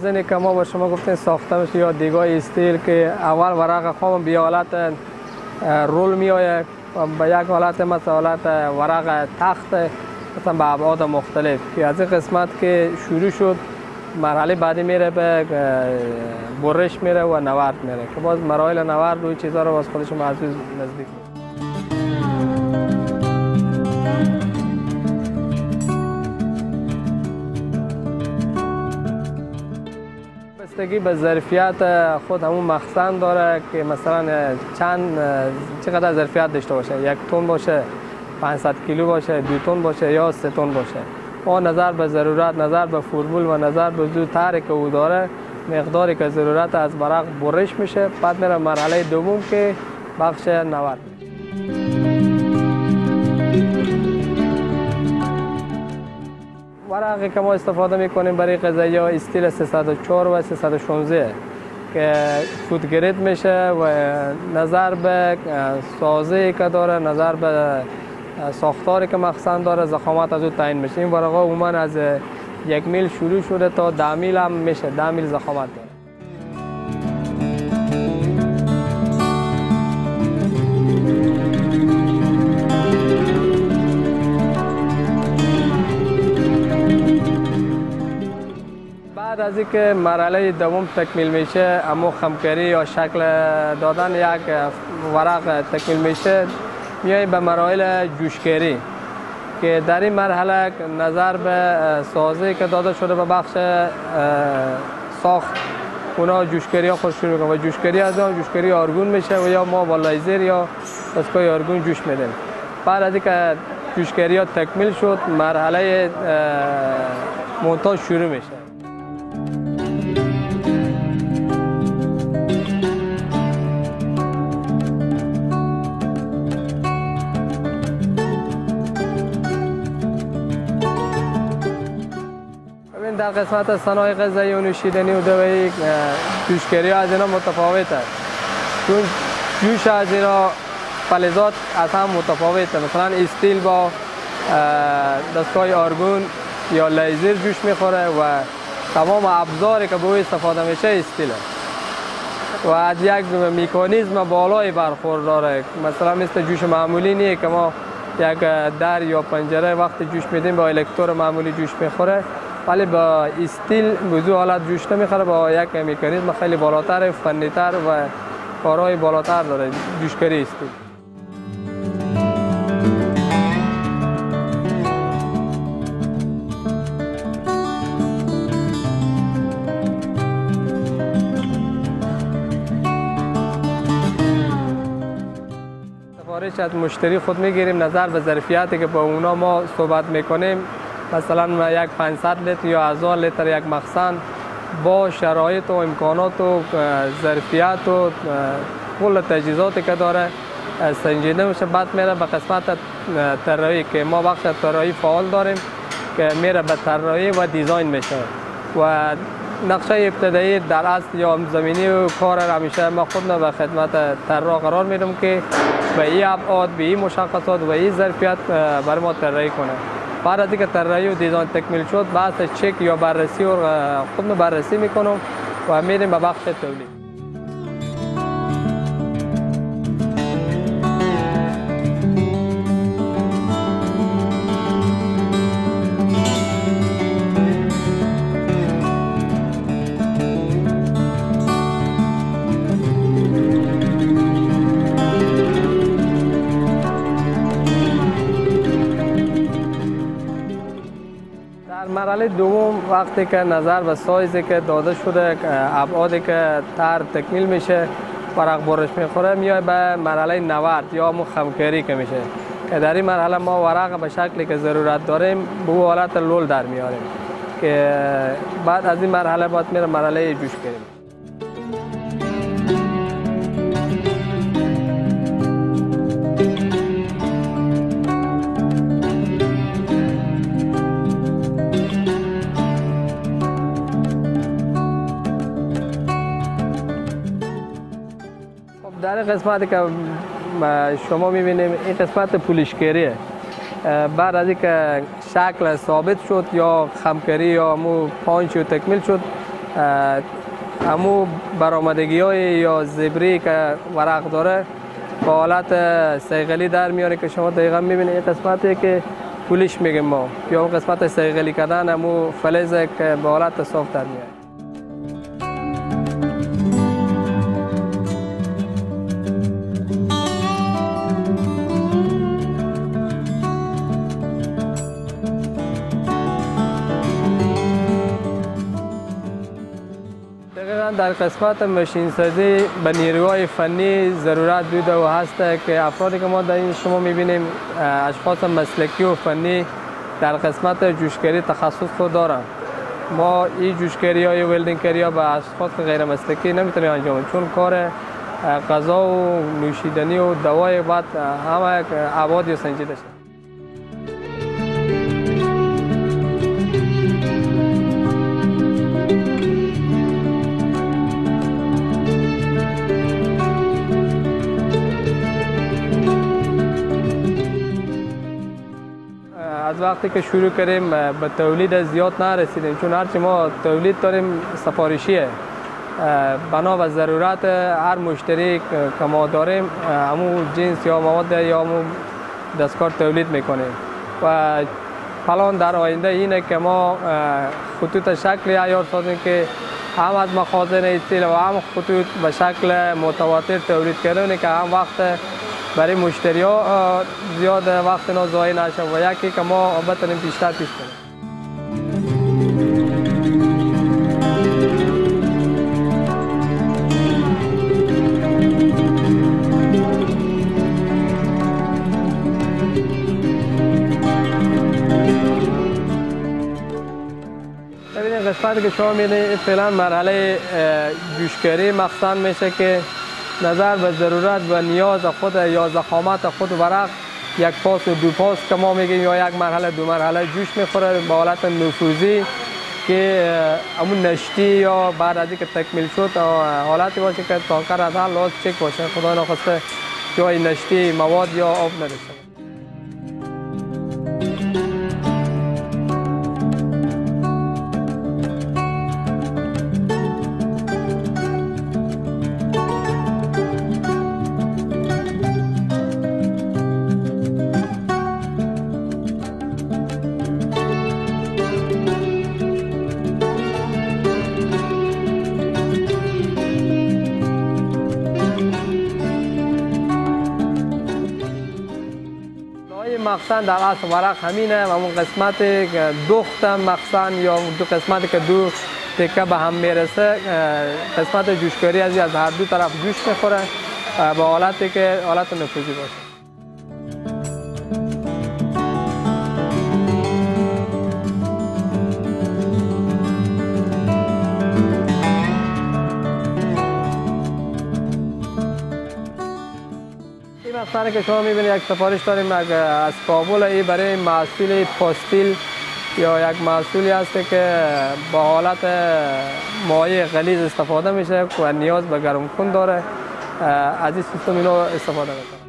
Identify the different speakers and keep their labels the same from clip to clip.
Speaker 1: مخازن که ما با شما گفتیم ساخته میشه یا دیگاه استیل که اول ورق خام به حالت رول می آید به یک حالت مثل حالت ورق تخت مثلا به ابعاد مختلف. که از این قسمت که شروع شد مرحله بعدی میره به برش میره و نورد میره. که باز مراحل نورد روی چیزها رو باز خودش محسوس نزدیک بستگی به ظرفیت خود همون مخزن داره که مثلا چند چقدر ظرفیت داشته باشه؟ یک تن باشه 500 کیلو باشه دو تن باشه یا سه تن باشه. ما نظر به ضرورت نظر به فرمول و نظر به زود طرحی که او داره مقداری که ضرورت از برق برش میشه. بعد میره مرحله دوم که بخش نورد ورقی که ما استفاده می‌کنیم برای غذایی ها استیل 304 و 316 که فودگرید میشه و نظر به سازه که داره نظر به ساختاری که مخزن داره زخامت از او تعیین میشه. این ورقه عموما از یک میل شروع شده تا ده میل هم میشه ده میل زخامت داره. بعد از اینکه مرحله دوم تکمیل میشه اما خمکاری یا شکل دادن یک ورق تکمیل میشه میای به مراحل جوشکری که در این مرحله نظر به سازی که داده شده به بخش ساخت اونا جوشکری ها خود شروع و جوشکری از اون جوشکری آرگون میشه و یا ما با لایزر یا دستگاه آرگون جوش میدیم. بعد از اینکه جوشکری ها تکمیل شد مرحله مونتاژ شروع میشه. قسمت صنایع غذایی و نوشیدنی و دوایی جوشگری از اینا متفاوت است چون جوش از اینا فلزات از هم متفاوته. مثلا استیل با دستگاه آرگون یا لیزر جوش می‌خوره و تمام ابزاری که به استفاده میشه استیله. و از یک میکانیزم بالای برخورداره مثلا مثل جوش معمولی نیه که ما یک در یا پنجره وقتی جوش میدیم با الکتر معمولی جوش می‌خوره. ولی با استیل بزو حالت جوش نمی‌خوره با یک میکانیزم خیلی بالاتر فنیتر و کارهای بالاتر داره. جوشکری استیل. سفارش از مشتری خود می‌گیریم. نظر به ظرفیتی که با اونا ما صحبت می‌کنیم. مثلا یک 500 لیتر یا 1000 لیتر یک مخزن با شرایط و امکانات و ظرفیت و کل تجهیزاتی که داره سنجیده میشه. بعد میره به قسمت طراحی که ما بخش طراحی فعال داریم که میره به طراحی و دیزاین میشه. و نقشه ابتدایی در اصل یا زمینی و کار همیشه ما خود به خدمت طراح قرار میدم که به این ابعاد به این مشخصات و این ظرفیت برای ما طراحی کنه. بعد از اینکه طراحی و دیزاین تکمیل شد. بحث چک یا بررسی و خود بررسی می‌کنم و میریم به بخش تولید. مرحله دوم وقتی که نظر به سایزی که داده شده ابعادی که تر تکمیل میشه ورق برش می‌خوره میای به مرحله نورد یا مو خمکری که میشه. که در این مرحله ما ورق به شکلی که ضرورت داریم به حالت لول در میاریم. که بعد از این مرحله باید میره مرحله جوش کریم قسمتی که شما می‌بینیم این قسمت پولیشگریه بعد از اینکه شکل ثابت شد یا خمکاری یا امو پانچ تکمیل شد امو برآمدگی های یا زبری که ورق داره با حالت صیقلی در میاره که شما دقیقا می‌بینید این قسمتی که پولیش میگیم ما. یا اون قسمت صیقلی کردن امو فلز که با حالت صاف در میاره قسمت ماشین سازی به نیروهای فنی ضرورت بوده و هست که افرادی که ما در این شما می‌بینیم اشخاص مسلکی و فنی در قسمت جوشگری تخصص خود دارن. ما این جوشگری های ولدینگری ها به اشخاص غیر مسلکی نمی‌تونیم انجام چون کار غذا و نوشیدنی و دوای بعد همه عباد یا سنجیده شد وقتی که شروع کردیم به تولید زیاد نرسیدیم چون هرچی ما تولید داریم سفارشیه. بنا و ضرورت هر مشتری که ما داریم همو جنس یا مواد یا همو دستکار تولید می‌کنیم. و پلان در آینده اینه که ما خطوط شکلی عیار سازیم که هم از مخازن استیل و هم خطوط به شکل متواتر تولید کردن که هم وقت برای مشتری ها زیاد وقت نا ضایع نشه و یکی که ما بتونیم بیشتر پیش کنیم قسمتی که شما می‌دید فعلا مرحله جوشکاری مخصن میشه که نظر به ضرورت و نیاز خود یا زخامت خود ورق یک پاس و دو پاس که ما میگیم یا یک مرحله دو مرحله جوش می‌خوره به حالت نفوذی که همون نشتی یا بعد از که تکمیل شد حالتی باشه که تانکر از هر لحاظ چک باشه. خدا نخواسته جای نشتی مواد یا آب نرسه. مخزن در اصل ورق همینه و اون قسمت دخت مخزن یا دو قسمتی که دو تکه به هم می‌رسه قسمت جوشکاری از از هر دو طرف جوش می‌خوره به حالتی که حالت نفوذی باشه. افسانه که شما می‌بینید یک سفارش داریم از کابل ای برای محصول پاستیل یا یک محصولی هست که با حالت مایع غلیظ استفاده میشه و نیاز به گرم کن داره از این سیستم اینو استفاده می‌کنه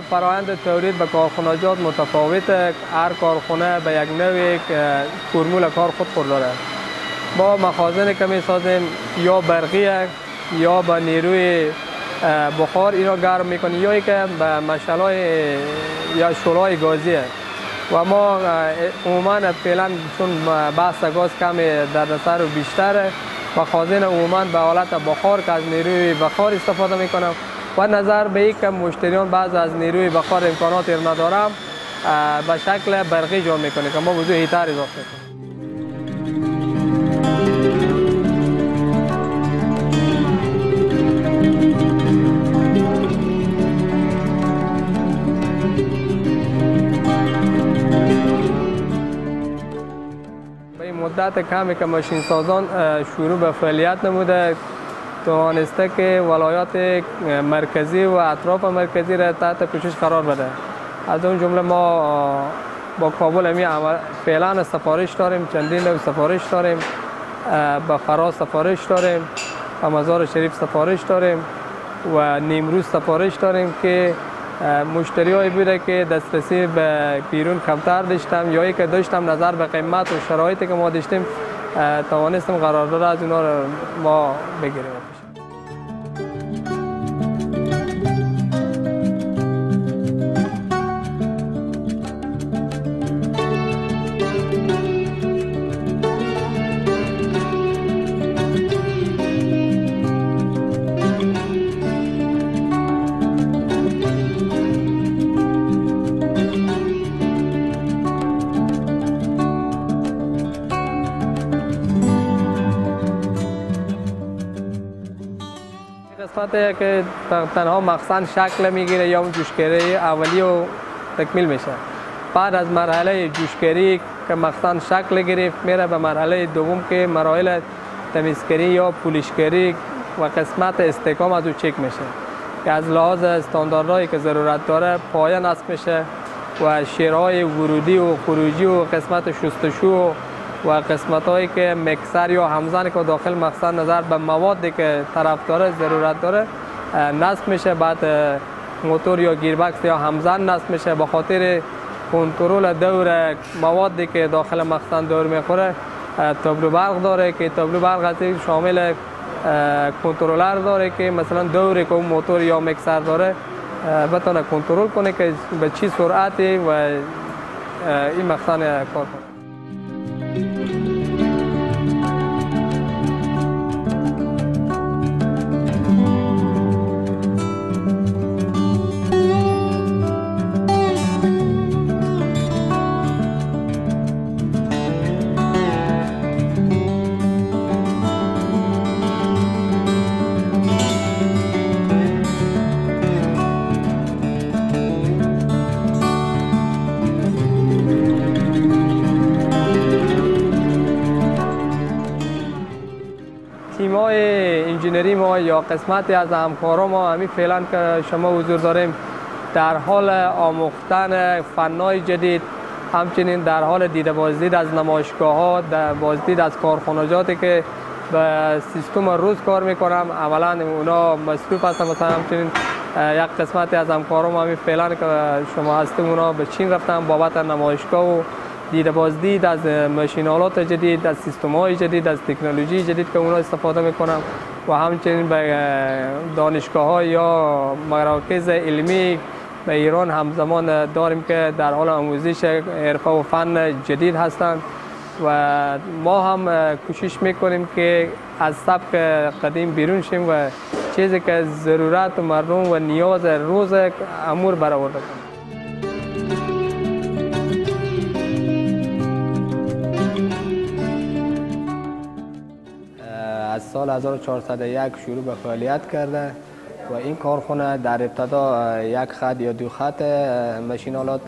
Speaker 1: فرایند تولید به کارخانجات متفاوت. هر کارخانه به یک نوع فرمول کار خود خود داره با مخازن که می سازیم یا برقی یا با نیروی بخار اینا گرم می‌کنیم یا که به مشعلای یا شلای گازی و ما عموما فعلا چون بحث گاز کم در نظر و بیشتره مخازن عموما به حالت بخار که از نیروی بخار استفاده می‌کنم. و نظر به یک مشتریان بعض از نیروی بخار امکانات ندارم به شکل برقی جا می‌کنه که ما وضوع هیتر اضافه کنیم. مدت کمی که ماشین سازان شروع به فعالیت نموده توانسته که ولایات مرکزی و اطراف مرکزی را تحت کوشش قرار بده. از اون جمله ما با کابل همی فعلا سفارش داریم چندین نوع سفارش داریم به فراز سفارش داریم و مزار شریف سفارش داریم و نیمروز سفارش داریم که مشتری های بوده که دسترسی به بیرون کمتر داشتم. یا که داشتم نظر به قیمت و شرایطی که ما داشتیم توانستم قرارداد از اونا ما بگیریم. قسمت که تنها مخزن شکل می‌گیره یا اون جوشگری اولی و تکمیل میشه. بعد از مرحله جوشگری که مخزن شکل گرفت میره به مرحله دوم که مراحل تمیزگری یا پولیشگری و قسمت استحکام از او چک میشه. که از لحاظ استانداردهایی که ضرورت داره پایه نصب میشه و شیرهای ورودی و خروجی و قسمت شستشو و قسمت هایی که مکسر یا همزن که داخل مخزن نظر به موادی که طرف داره ضرورت داره نصب میشه. بعد موتور یا گیربکس یا همزن نصب میشه. به خاطر کنترل دور موادی که داخل مخزن دور می‌خوره تابلو برق داره که تابلو برق شامل کنترلر داره که مثلا دوری که موتور یا مکسر داره بتونه کنترل کنه که به چی سرعتی و این مخزن کار کنه. یا قسمتی از همکارا ما همین فعلا که شما حضور داریم در حال آموختن فنای جدید همچنین در حال دیده بازدید از نمایشگاه ها در بازدید از کارخانجاتی که به سیستم روز کار می‌کنم عملا اونا مصروف هستن. مثلا همچنین یک قسمتی از همکارا ما همین فعلا که شما هستیم اونا به چین رفتن بابت نمایشگاه و دیده بازدید از ماشینالات جدید از سیستم های جدید از تکنولوژی جدید که اونا استفاده می‌کنم و همچنین به دانشگاه ها یا مراکز علمی به ایران همزمان داریم که در حال آموزش حرفه و فن جدید هستند و ما هم کوشش می‌کنیم که از سبک قدیم بیرون شیم و چیزی که ضرورت مردم و نیاز روز امور برآورده کنیم. سال 1401 شروع به فعالیت کرده و این کارخانه در ابتدا یک خط یا دو خط ماشین‌آلات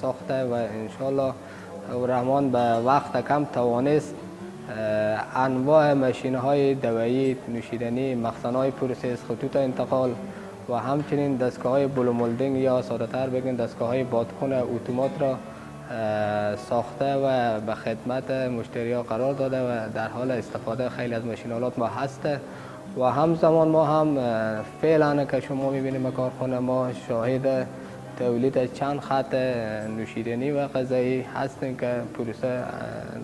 Speaker 1: ساخته و انشالله رحمان به وقت کم توانست انواع ماشین های دوایی نوشیدنی مخزن های process خطوط انتقال و همچنین دستگاه های blow molding یا ساده تر بگن دستگاه های بادکن اتومات را ساخته و به خدمت مشتری ها قرار داده و در حال استفاده خیلی از ماشین‌آلات ما هسته و همزمان ما هم فعلا که شما می‌بینیم کارخانه ما شاهد تولید چند خط نوشیدنی و غذایی هستیم که پروسه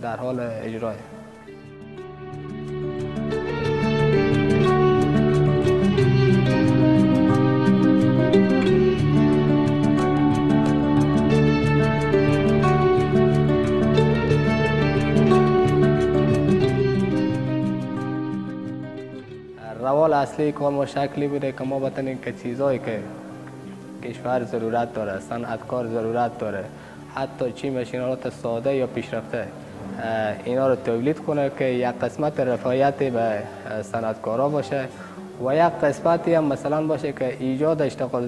Speaker 1: در حال اجرای اصلی کار ما شکلی بوده که ما بتونیم که چیزایی که کشور ضرورت داره صنعتکار ضرورت داره حتی چی ماشینالات ساده یا پیشرفته اینا رو تولید کنه که یک قسمت رفایت به صنعتکارا باشه و یک قسمتی هم مثلا باشه که ایجاد اشتغال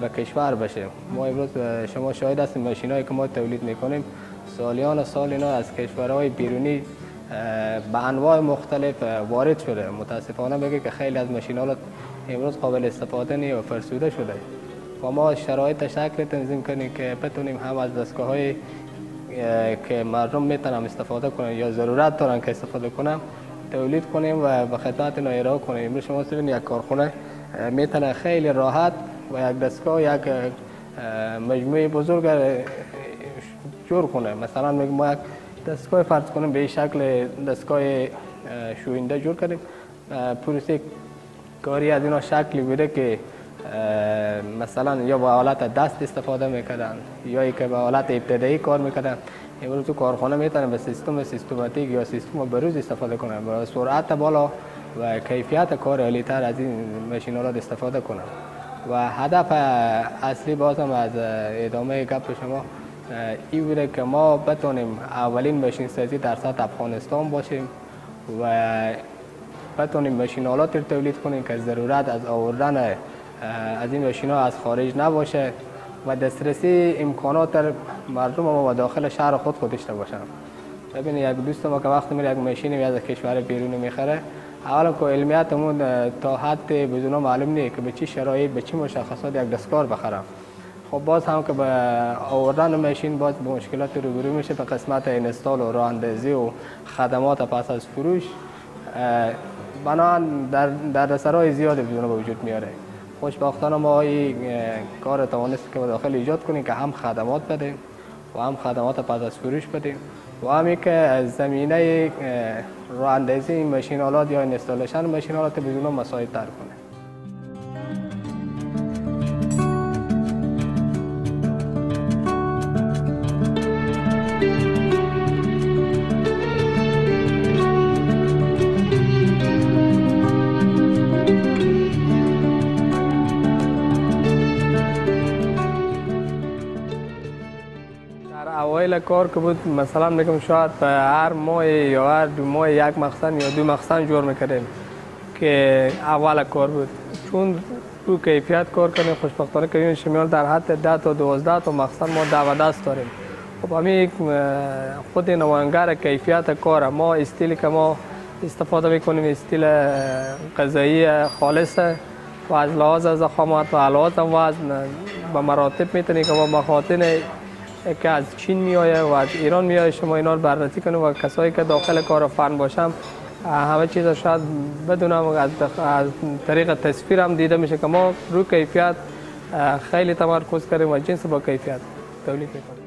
Speaker 1: به کشور بشه. ما امروز شما شاهد هستیم ماشینایی که ما تولید می‌کنیم. سالیان سال اینا از کشورهای بیرونی به انواع مختلف وارد شده. متاسفانه بگه که خیلی از ماشینالات امروز قابل استفاده نی و فرسوده شده. و ما شرایط شکل تنظیم کنیم که بتونیم هم از دستگاه های که مردم می‌تونن استفاده کنن یا ضرورت دارن که استفاده کنن تولید کنیم و به خدمت ارائه کنیم. امروز شما ببینید یک کارخونه می‌تونه خیلی راحت و یک دستگاه یک مجموعه بزرگ جور کنه. مثلا ما یک دستگاه فرض کنیم به شکل دستگاه شوینده جور کنیم پروسه کاری از اینا شکلی بوده که مثلا یا با حالت دست استفاده می‌کردن یا ای که به حالت ابتدایی کار می‌کردن. امروز تو کارخانه می‌تونن به سیستم سیستماتیک یا سیستم بروز استفاده کنن با سرعت بالا و کیفیت کار عالی تر از این ماشین استفاده کنن. و هدف اصلی بازم از ادامه گپ شما این بوده که ما بتونیم اولین ماشین سازی در سطح افغانستان باشیم و بتونیم ماشین آلات تولید کنیم که ضرورت از آوردن از این ماشین ها از خارج نباشه و دسترسی امکانات مردم ما و داخل شهر خود خود داشته باشن. ببینید یک دوست ما که وقتی میره یک ماشین از کشور بیرونی می‌خره اولا که علمیتمون تا حد بدون معلوم نیست که به چی شرایط به چی مشخصات یک دستکار بخرم. خب باز هم که به آوردن ماشین باز به مشکلات روبرو میشه به قسمت اینستال و راه و خدمات پس از فروش بنان در در سرای زیادی بدون به وجود میاره. خوشبختانه ما این کار توانست که داخل ایجاد کنیم که هم خدمات بدیم و هم خدمات پس از فروش بدیم. و همی که از زمینه راه اندازی ماشین آلات یا اینستالیشن ماشین آلات بدون مساعد تر کنه. کار که بود مثلا میگم شاید هر ماه یا هر دو ماه یک مخزن یا دو مخزن جور می‌کردیم که اول کار بود. چون رو کیفیت کار کنیم خوشبختانه که شمیال در حد 10 تا 12 تا مخزن ما دو دست داریم. خب همین خود نوانگر کیفیت کار ما استیلی که ما استفاده می‌کنیم استیل غذایی خالصه و از لحاظ زخامت و لحاظ وزن به مراتب می‌تونی که با مخاطن که از چین میآید و از ایران میآید. شما اینا رو بررسی کنید و کسایی که داخل کار فن باشم همه چیز شاید بدونم از, از طریق تصویر هم دیده میشه که ما رو کیفیت خیلی تمرکز کردیم و جنس با کیفیت تولید می‌کنیم.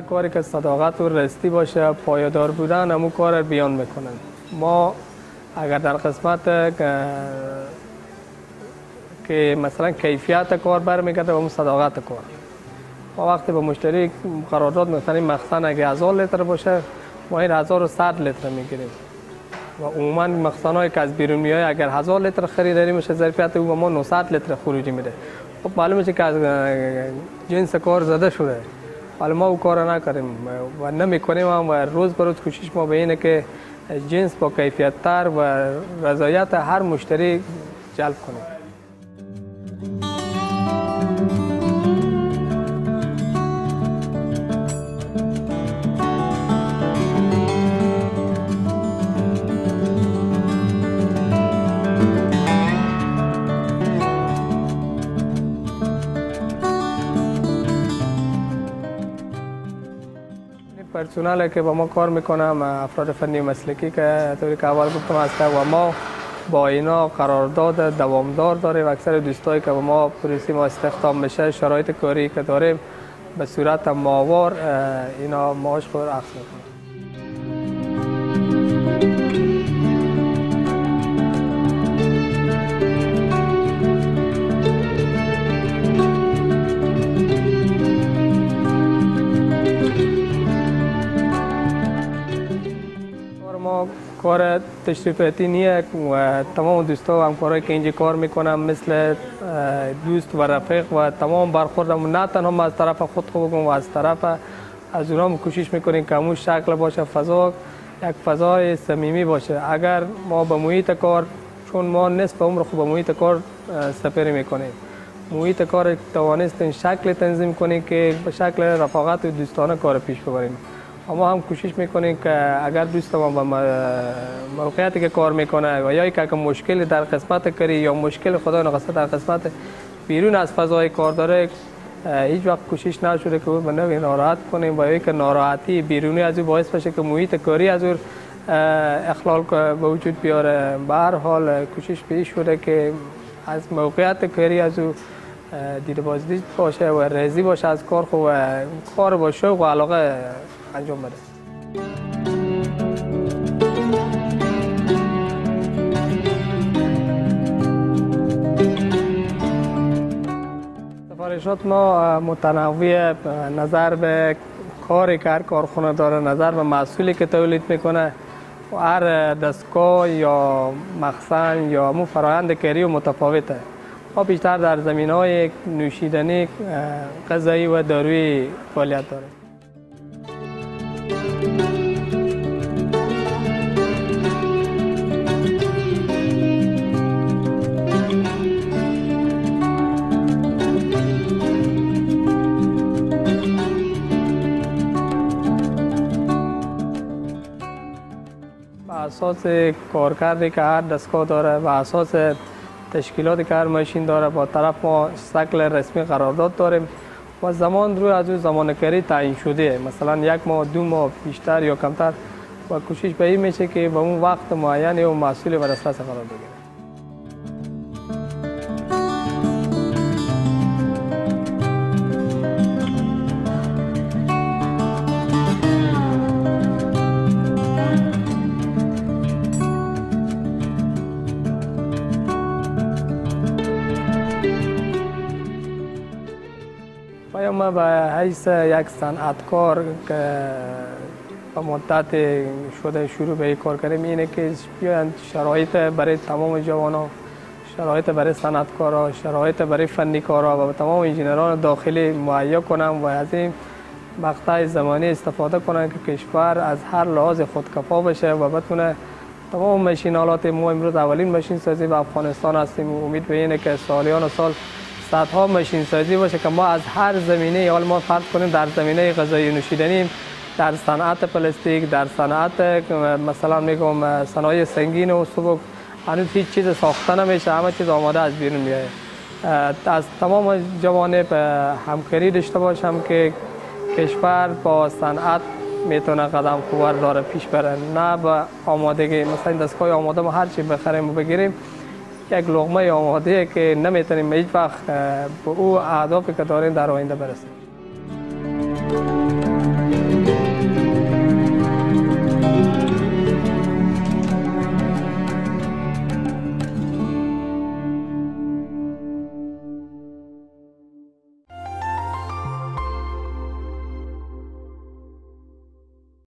Speaker 1: کاری که صداقت و رستی باشه پایدار بودن همون کار بیان می‌کنن. ما اگر در قسمت که مثلا کیفیت کار برمیگرده و صداقت کار. ما وقتی به مشتری قرارداد مثلا مخزن اگه هزار لیتر باشه ما این هزار و صد لیتر می‌گیریم. و عموما مخزن هایی که از بیرون میای اگر هزار لیتر خریداری میشه ظرفیت او ما 900 لیتر خروجی میده. خب معلومه که از جنس کار زده شده. حالا ما او کار نکردیم. و نمی‌کنیم و روز به روز کوشش ما به اینه که جنس با کیفیت تر و رضایت هر مشتری جلب کنیم. پرسونال که با ما کار می‌کنم افراد فنی مسلکی که طوری که اول گفتم هسته و ما با اینا قرارداد دوامدار داریم. اکثر دوستایی که با ما پروسی ما استخدام میشه شرایط کاری که داریم به صورت ماوار اینا معاش خود اخذ می‌کنیم کار تشریفاتی نیه و تمام دوستا و همکارایی که اینجا کار می‌کنم مثل دوست و رفیق و تمام برخوردم نه تنها از طرف خود خوب و از طرف از اونها کوشش می‌کنیم که همون شکل باشه فضا یک فضای صمیمی باشه اگر ما به محیط کار چون ما نصف عمر خوب به محیط کار سپری می‌کنیم محیط کار توانستیم شکل تنظیم کنیم که به شکل رفاقت و دوستانه کار پیش ببریم ما هم کوشش می‌کنیم که اگر دوست ما موقعیتی که کار می‌کنه و یا که مشکل در قسمت کاری یا مشکل خدا نخواسته در قسمت بیرون از فضای کار داره هیچ وقت کوشش نشده که به نوی ناراحت کنیم و که ناراحتی بیرونی از او باعث بشه که محیط کاری از او اخلال به وجود بیاره. به هر حال کوشش پیش شده که از موقعیت کاری از او دیده بازدید باشه و رزی باشه از کار خوب و کار با شوق و علاقه انجام بده. سفارشات ما متنوع نظر به کاری که هر کارخونه داره نظر به محصولی که تولید می‌کنه و هر دستگاه یا مخزن یا مو فرایند کاری و متفاوته. ما بیشتر در زمین های نوشیدنی غذایی و داروی فعالیت داریم. اساس کارکردی که هر دستگاه داره و اساس تشکیلاتی که هر ماشین داره. با طرف ما شکل رسمی قرارداد داریم و زمان روی از اون زمان کاری تعیین شده. مثلا یک ماه دو ماه بیشتر یا کمتر و کوشش به این میشه که به اون وقت معین و مسئول و دسترس قرار بگیره ما به حیث یک صنعتکار که مدت شده شروع به کار کردیم. اینه که بیاین شرایط برای تمام جوانان شرایط برای صنعتکارا شرایط برای فنیکارا و تمام انجینران داخلی مهیا کنم و از این مقطع زمانی استفاده کنم که کشور از هر لحاظ خودکفا بشه و بتونه تمام ماشینالات ما امروز اولین ماشین سازی به افغانستان هستیم. و امید به اینه که سالیان و سال صدها ماشین سازی باشه که ما از هر زمینه حال ما فرض کنیم در زمینه غذایی نوشیدنی در صنعت پلاستیک در صنعت مثلا میگم صنایع سنگین و سبک. هنوز هیچ چیز ساخته نمیشه همه چیز آماده از بیرون میاد. از تمام جوانب همکاری داشته باشم که کشور با صنعت می‌تونه قدم خوب داره پیش بره نه به آمادگی مثلا دستگاه آماده ما هر چی بخریم و بگیریم یک لغمه آماده که نمی‌تونیم هیچ وقت به او اهدافی که داریم در آینده برسیم.